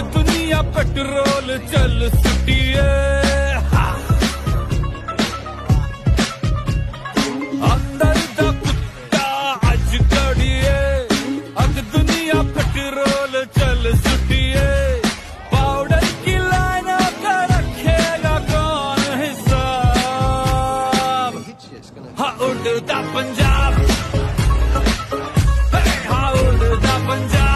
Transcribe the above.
दुनिया पेट्रोल चल सुटी अंदर कुत्ता अज कड़िए अग दुनिया पेट्रोल चल सुटिए पाउडर की लाइना का रखेगा कौन हिसाब? हाँ उड़ता पंजाब। हाँ उड़ता पंजाब।